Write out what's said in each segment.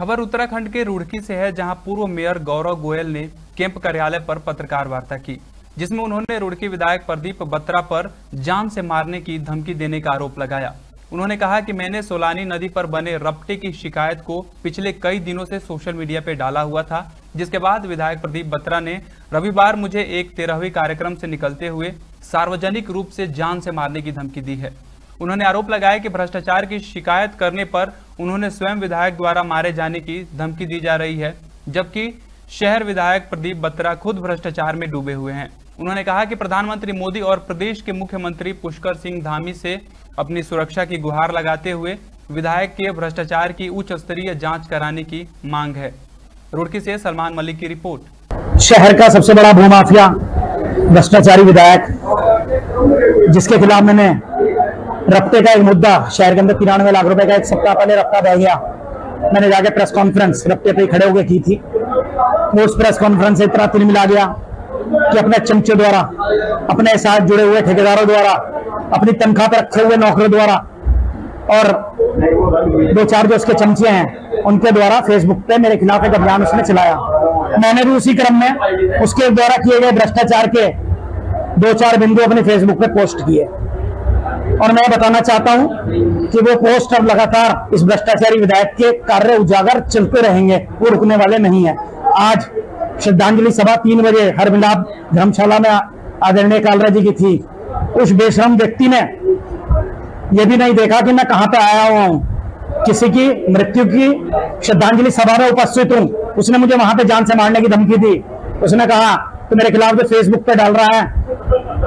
खबर उत्तराखंड के रुड़की से है, जहाँ पूर्व मेयर गौरव गोयल ने कैंप कार्यालय पर पत्रकार वार्ता की, जिसमें उन्होंने रुड़की विधायक प्रदीप बत्रा पर जान से मारने की धमकी देने का आरोप लगाया। उन्होंने कहा कि मैंने सोलानी नदी पर बने रपटे की शिकायत को पिछले कई दिनों से सोशल मीडिया पर डाला हुआ था, जिसके बाद विधायक प्रदीप बत्रा ने रविवार मुझे एक तेरहवीं कार्यक्रम से निकलते हुए सार्वजनिक रूप से जान से मारने की धमकी दी है। उन्होंने आरोप लगाया कि भ्रष्टाचार की शिकायत करने पर उन्होंने स्वयं विधायक द्वारा मारे जाने की धमकी दी जा रही है, जबकि शहर विधायक प्रदीप बत्रा खुद भ्रष्टाचार में डूबे हुए हैं। उन्होंने कहा कि प्रधानमंत्री मोदी और प्रदेश के मुख्यमंत्री पुष्कर सिंह धामी से अपनी सुरक्षा की गुहार लगाते हुए विधायक के भ्रष्टाचार की उच्च स्तरीय जाँच कराने की मांग है। रुड़की से सलमान मलिक की रिपोर्ट। शहर का सबसे बड़ा भूमाफिया, भ्रष्टाचारी विधायक, जिसके खिलाफ मैंने रफ्ते का एक मुद्दा, शहर के अंदर तिरानवे लाख रुपए का एक सप्ताह पहले रफ्ता बह गया। मैंने जाके प्रेस कॉन्फ्रेंस रफ्ते पे खड़े होकर की थी। वो उस प्रेस कॉन्फ्रेंस से इतना तिल मिला गया कि अपने चमचे द्वारा, अपने साथ जुड़े हुए ठेकेदारों द्वारा, अपनी तनख्वाह पर रखे हुए नौकरों द्वारा और दो चार जो उसके चमचे हैं, उनके द्वारा फेसबुक पे मेरे खिलाफ एक अभियान उसने चलाया। मैंने भी उसी क्रम में उसके द्वारा किए गए भ्रष्टाचार के दो चार बिंदु अपने फेसबुक पे पोस्ट किए। और मैं बताना चाहता हूँ कि वो पोस्ट अब लगातार इस भ्रष्टाचारी विधायक के कार्य उजागर चलते रहेंगे, वो रुकने वाले नहीं है। आज श्रद्धांजलि सभा तीन बजे हर मिलाप धर्मशाला में आदरणीय कालरा जी की थी। उस बेशरम व्यक्ति ने यह भी नहीं देखा कि मैं कहाँ पे आया हुआ हूँ। किसी की मृत्यु की श्रद्धांजलि सभा में उपस्थित हूँ। उसने मुझे वहाँ पे जान से मारने की धमकी दी। उसने कहा तो मेरे खिलाफ जो फेसबुक पे डाल रहा है,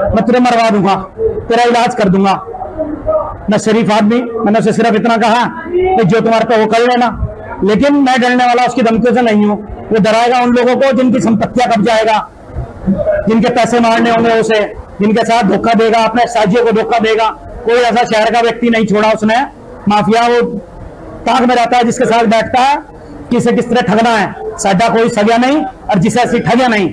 मैं तुझे मरवा दूँगा, तेरा इलाज कर दूँगा। मैं शरीफ आदमी, मैंने उसे सिर्फ़ इतना कहा कि जो तुम्हारे पे वो कर लेना। लेकिन मैं डरने वाला, उसकी धमकियों से नहीं हूँ। वो डराएगा उन लोगों को जिनकी संपत्तियाँ कब जाएगा, जिनके पैसे मारने होंगे उसे, जिनके साथ धोखा देगा, अपने साजियों को धोखा देगा। कोई ऐसा शहर का व्यक्ति नहीं छोड़ा उसने। माफिया वो ताक में रहता है, जिसके साथ बैठता है, कि इसे किस तरह ठगना है। साडा कोई सजा नहीं, और जिसे ऐसी ठगे नहीं